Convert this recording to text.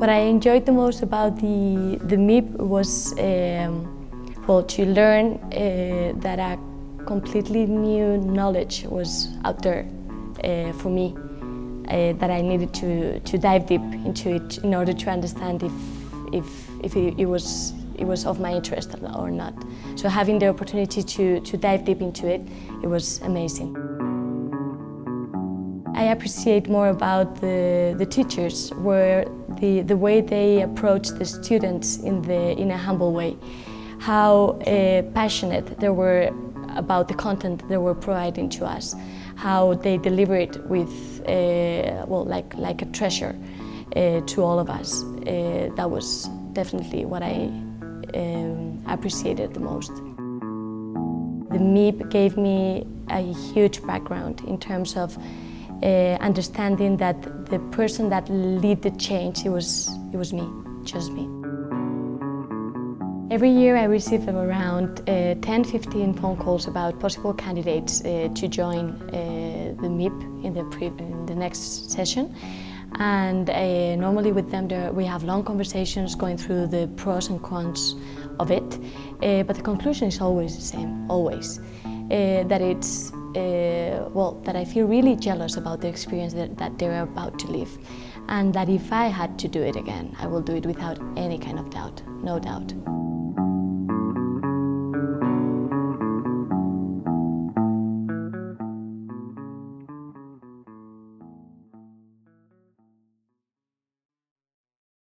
What I enjoyed the most about the, the MIB was um, well, to learn uh, that a completely new knowledge was out there uh, for me, uh, that I needed to, to dive deep into it in order to understand if, if, if it, it was it was of my interest or not. So having the opportunity to, to dive deep into it, it was amazing. I appreciate more about the, the teachers, where the, the way they approach the students in, the, in a humble way, how uh, passionate they were about the content they were providing to us, how they deliver it with, uh, well, like, like a treasure uh, to all of us. Uh, that was definitely what I um, appreciated the most. The MIB gave me a huge background in terms of uh, understanding that the person that led the change, it was, it was me, just me. Every year I receive around 10-15 uh, phone calls about possible candidates uh, to join uh, the MIB in the, in the next session. And uh, normally with them there, we have long conversations going through the pros and cons of it. Uh, but the conclusion is always the same, always. Uh, that it's, Uh, well, that I feel really jealous about the experience that, that they're about to live. And that if I had to do it again, I will do it without any kind of doubt, no doubt.